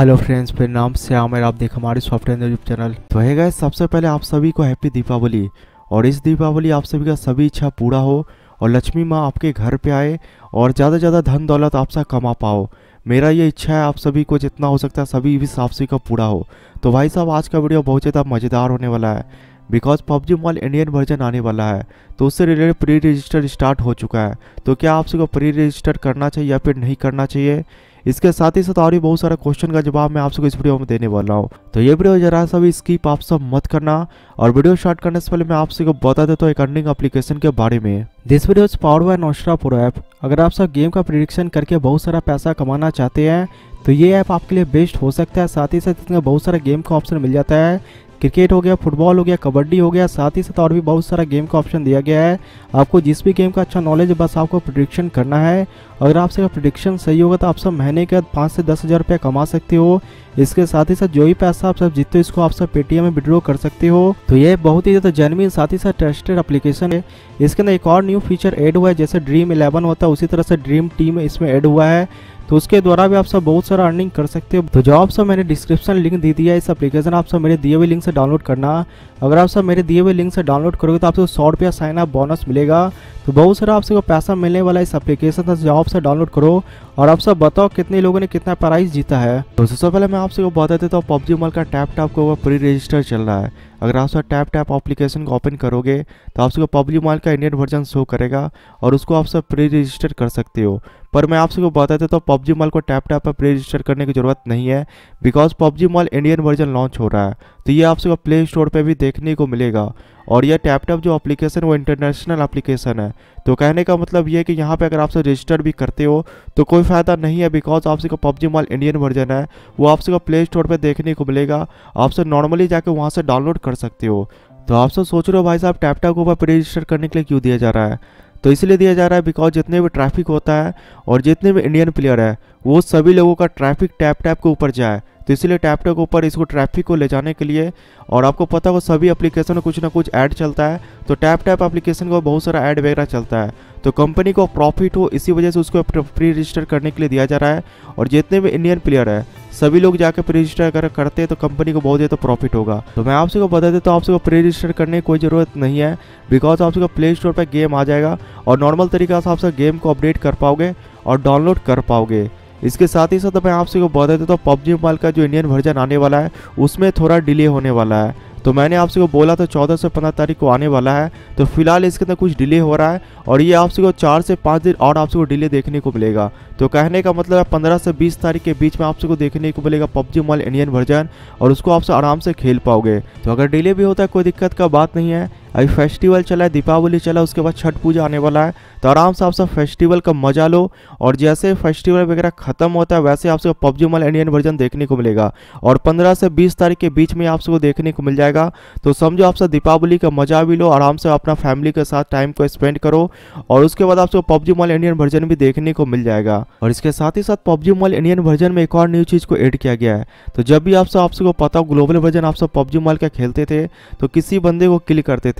Hello friends मेरे नाम से आमिर आप देख हमारे सॉफ्टवेयर यूट्यूब चैनल तो है गए सबसे पहले आप सभी को हैप्पी दीपावली। और इस दीपावली आप सभी का सभी इच्छा पूरा हो और लक्ष्मी माँ आपके घर पे आए और ज़्यादा से ज़्यादा धन दौलत आपसे कमा पाओ। मेरा ये इच्छा है आप सभी को जितना हो सकता है सभी भी साफ़ का पूरा हो। तो भाई साहब, आज का वीडियो बहुत ज़्यादा मज़ेदार होने वाला है because PUBG mall Indian version आने वाला है। तो उससे रिलेटेड प्री रजिस्टर स्टार्ट हो चुका है। तो क्या आप सबको प्री रजिस्टर करना चाहिए या फिर नहीं करना चाहिए? इसके साथ ही साथ और भी बहुत सारे क्वेश्चन का जवाब मैं आप सबको इस वीडियो में देने वाला हूँ। तो ये वीडियो जरा सा भी स्कीप आप सब मत करना और वीडियो स्टार्ट करने से पहले मैं आप सबको बता देता हूँ एक अर्निंग एप्लीकेशन के बारे में। This video is power by Nostra pro app अगर आप सब गेम का प्रिडिक्शन करके बहुत सारा पैसा कमाना चाहते हैं तो ये ऐप आपके लिए बेस्ट हो सकता है। साथ ही साथ इसमें बहुत सारा गेम का ऑप्शन मिल जाता है। क्रिकेट हो गया, फुटबॉल हो गया, कबड्डी हो गया, साथ ही साथ और भी बहुत सारा गेम का ऑप्शन दिया गया है। आपको जिस भी गेम का अच्छा नॉलेज है, बस आपको प्रिडिक्शन करना है। अगर आपसे प्रिडिक्शन सही होगा तो आप सब महीने के बाद पाँच से दस हज़ार रुपया कमा सकते हो। इसके साथ ही साथ जो भी पैसा आप सब जीतते हो, इसको आप सब पेटीएम में विड्रॉ कर सकते हो। तो ये बहुत ही ज़्यादा जेनविन साथ ही साथ ट्रस्टेड एप्लीकेशन है। इसके अंदर एक और न्यू फीचर ऐड हुआ है, जैसे ड्रीम इलेवन होता है, उसी तरह से ड्रीम टीम इसमें ऐड हुआ है। तो उसके द्वारा भी आप सब बहुत सारा अर्निंग कर सकते हो। तो जो आप सब मैंने डिस्क्रिप्शन लिंक दे दिया है, इस एप्लीकेशन आप सब मेरे दिए हुए लिंक से डाउनलोड करना। अगर आप सब मेरे दिए हुए लिंक से डाउनलोड करोगे तो आपको सौ रुपया साइन अप बोनस मिलेगा। तो बहुत सारा आप सबको पैसा मिलने वाला इस एप्लीकेशन था जो आप से डाउनलोड करो। और आप सब बताओ कितने लोगों ने कितना प्राइस जीता है। तो सबसे पहले मैं आपसे सबको बता देता हूँ, पबजी मॉल का टैप टैप को प्री रजिस्टर चल रहा है। अगर आप सब टैप टैप अप्लीकेशन को ओपन करोगे तो आप सबको पब्लिक मॉल का इंडियन वर्जन शो करेगा और उसको आप सब प्री रजिस्टर कर सकते हो। पर मैं आप सबको बता देता हूँ पबजी मॉल को टैप टैप पर प्री रजिस्टर करने की ज़रूरत नहीं है because PUBG mall Indian version launch हो रहा है। तो ये आप सबको प्ले स्टोर पर भी देखने को मिलेगा। और यह टैप टैप जो एप्लीकेशन वो इंटरनेशनल एप्लीकेशन है। तो कहने का मतलब ये है कि यहाँ पे अगर आपसे रजिस्टर भी करते हो तो कोई फ़ायदा नहीं है बिकॉज़ आपसे को पबजी मॉल इंडियन वर्जन है, वो आपसे को प्ले स्टोर पर देखने को मिलेगा आपसे नॉर्मली जाके वहाँ से डाउनलोड कर सकते हो। तो आप सब सोच रहे हो भाई साहब टैप टैप को ऊपर रजिस्टर करने के लिए क्यों दिया जा रहा है? तो इसलिए दिया जा रहा है बिकॉज़ जितने भी ट्रैफ़िक होता है और जितने भी इंडियन प्लेयर है, वो सभी लोगों का ट्रैफ़िक टैप टैप के ऊपर जाए। तो इसलिए टैप टैप के ऊपर इसको ट्रैफ़िक को ले जाने के लिए और आपको पता हो सभी एप्लीकेशन में कुछ ना कुछ ऐड चलता है तो टैप टैप एप्लीकेशन को बहुत सारा ऐड वगैरह चलता है। तो कंपनी को प्रॉफिट हो, इसी वजह से उसको प्री रजिस्टर करने के लिए दिया जा रहा है और जितने भी इंडियन प्लेयर है, सभी लोग जाकर प्री रजिस्टर अगर करते हैं तो कंपनी को बहुत ज़्यादा प्रॉफिट होगा। तो मैं आपसे को बता देता हूँ आपसे को प्री रजिस्टर करने की कोई ज़रूरत नहीं है बिकॉज़ आपसे प्ले स्टोर पर गेम आ जाएगा और नॉर्मल तरीका से आपसे गेम को अपडेट कर पाओगे और डाउनलोड कर पाओगे। इसके साथ ही साथ मैं आपसे को बता देता हूँ, पबजी मोबाइल का जो इंडियन वर्जन आने वाला है, उसमें थोड़ा डिले होने वाला है। तो मैंने आपसे को बोला था, चौदह से पंद्रह तारीख को आने वाला है। तो फ़िलहाल इसके अंदर कुछ डिले हो रहा है, और ये आपसे को चार से पाँच दिन और आपसे को डिले देखने को मिलेगा। तो कहने का मतलब है, पंद्रह से बीस तारीख के बीच में आपसे को देखने को मिलेगा पबजी मोबाइल इंडियन वर्जन और उसको आपसे आराम से खेल पाओगे। तो अगर डिले भी होता है, कोई दिक्कत का बात नहीं है। अभी फेस्टिवल चला है, दीपावली चला, उसके बाद छठ पूजा आने वाला है। तो आराम से आप सब फेस्टिवल का मज़ा लो और जैसे फेस्टिवल वगैरह खत्म होता है, वैसे आप सबको पबजी मोबाइल इंडियन वर्जन देखने को मिलेगा। और 15 से 20 तारीख के बीच में आपसे देखने को मिल जाएगा। तो समझो आप सब दीपावली का मज़ा भी लो, आराम से अपना फैमिली के साथ टाइम को स्पेंड करो और उसके बाद आपसे पबजी मोबाइल इंडियन वर्जन भी देखने को मिल जाएगा। और इसके साथ ही साथ पबजी मोबाइल इंडियन वर्जन में एक और न्यू चीज़ को एड किया गया है। तो जब भी आप सब आपसे को पता हो ग्लोबल वर्जन आप सब पबजी मोबाइल का खेलते थे तो किसी बंदे को किल करते थे।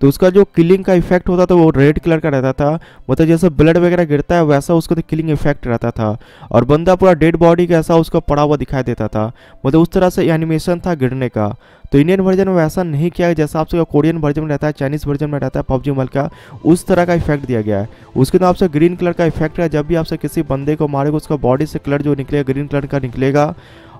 तो उसका जो किलिंग का इफ़ेक्ट होता था, वो रेड कलर का रहता था। मतलब जैसे ब्लड वगैरह गिरता है, वैसा उसका तो किलिंग इफ़ेक्ट रहता था। और बंदा पूरा डेड बॉडी कैसा उसका पड़ा हुआ दिखाई देता था। मतलब उस तरह से एनिमेशन था गिरने का। तो इंडियन वर्जन में वैसा नहीं किया गया, जैसा आपसे कोरियन वर्जन में रहता है चाइनीज़ वर्जन में रहता है पबजी मोबाइल का, उस तरह का इफ़ेक्ट दिया गया है। उसके बाद आपसे ग्रीन कलर का इफ़ेक्ट है जब भी आपसे किसी बंदे को मारेगा, उसका बॉडी से कलर जो निकलेगा ग्रीन कलर का निकलेगा।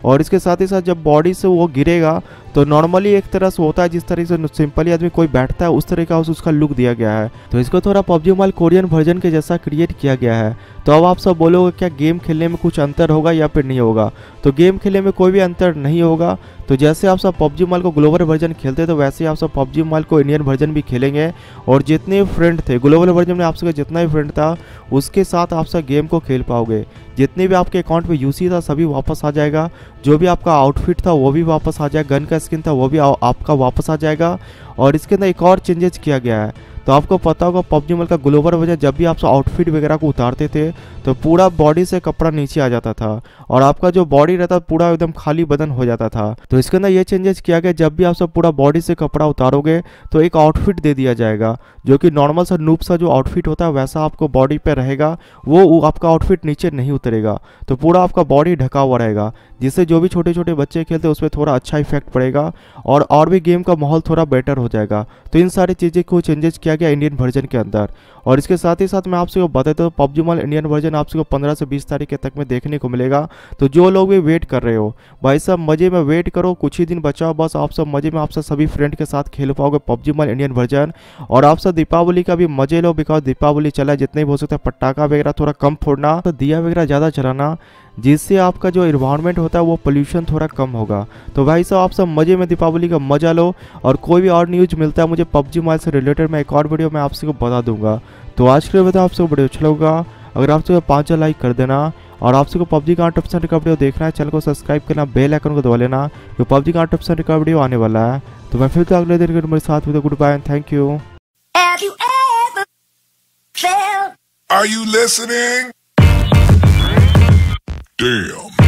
और इसके साथ ही साथ जब बॉडी से वो गिरेगा तो नॉर्मली एक तरह से होता है, जिस तरह से सिंपली आदमी कोई बैठता है, उस तरह का उसका लुक दिया गया है। तो इसको थोड़ा पबजी मोबाइल कोरियन वर्जन के जैसा क्रिएट किया गया है। तो अब आप सब बोलोगे, क्या गेम खेलने में कुछ अंतर होगा या फिर नहीं होगा? तो गेम खेलने में कोई भी अंतर नहीं होगा। तो जैसे आप सब पबजी मोबाइल को ग्लोबल वर्जन खेलते तो वैसे ही आप सब पबजी मोबाइल को इंडियन वर्जन भी खेलेंगे। और जितने फ्रेंड थे, ग्लोबल वर्जन में आप सबका जितना भी फ्रेंड था, उसके साथ आप सब गेम को खेल पाओगे। जितने भी आपके अकाउंट में यूसी था, सभी वापस आ जाएगा। जो भी आपका आउटफिट था, वो भी वापस आ जाएगा। गन का स्किन था, वो भी आपका वापस आ जाएगा। और इसके अंदर एक और चेंजेस किया गया है। तो आपको पता होगा, पबजी मोबाइल का ग्लोबल वजह जब भी आप आउटफिट वगैरह को उतारते थे तो पूरा बॉडी से कपड़ा नीचे आ जाता था और आपका जो बॉडी रहता पूरा एकदम खाली बदन हो जाता था। तो इसके अंदर ये चेंजेस किया गया, जब भी आप सब पूरा बॉडी से कपड़ा उतारोगे तो एक आउटफिट दे दिया जाएगा, जो कि नॉर्मल सा नूप सा जो आउटफिट होता है, वैसा आपको बॉडी पे रहेगा, वो आपका आउटफिट नीचे नहीं उतरेगा। तो पूरा आपका बॉडी ढका हुआ रहेगा, जिससे जो भी छोटे छोटे बच्चे खेलते हैं उस पर थोड़ा अच्छा इफ़ेक्ट पड़ेगा और और भी गेम का माहौल थोड़ा बेटर हो जाएगा। तो इन सारी चीज़ें को चेंजेस किया गया इंडियन वर्जन के अंदर। और इसके साथ ही साथ मैं आपसे बताता हूँ पबजी मॉल इंडियन वर्जन आपसे को पंद्रह से बीस तारीख के तक में देखने को मिलेगा। तो जो लोग भी वेट कर रहे हो, भाई साहब, मज़े में वेट करो, कुछ ही दिन बचाओ, बस आप सब मज़े में आप सब सभी फ्रेंड के साथ खेल पाओगे, पबजी मॉल इंडियन वर्जन। और आप सब दीपावली का भी मज़े लो बिकॉज़ दीपावली चला जितने भी हो सकता है, पटाखा वगैरह थोड़ा कम फोड़ना तो दिया वगैरह ज़्यादा चलाना, जिससे आपका जो इन्वायरमेंट होता है, वो पोल्यूशन थोड़ा कम होगा। तो भाई साहब, आप सब मज़े में दीपावली का मज़ा लो, और कोई भी और न्यूज़ मिलता है, मुझे पबजी मोबाइल से रिलेटेड मैं एक और वीडियो मैं आपसे को बता दूँगा। तो आज के लिए आपसे वीडियो अच्छा लगेगा अगर आप सब पाँच लाइक कर देना और आप सबको पबजी का आठ ऑप्शन का वीडियो देखना है चैनल को सब्सक्राइब करना बेल आइकन को दबा लेना जो पबजी का आठ ऑप्शन का वीडियो आने वाला है तो मैं फिर तो अगले दिन मेरे साथ हुए good bye thank you Are you listening? Damn.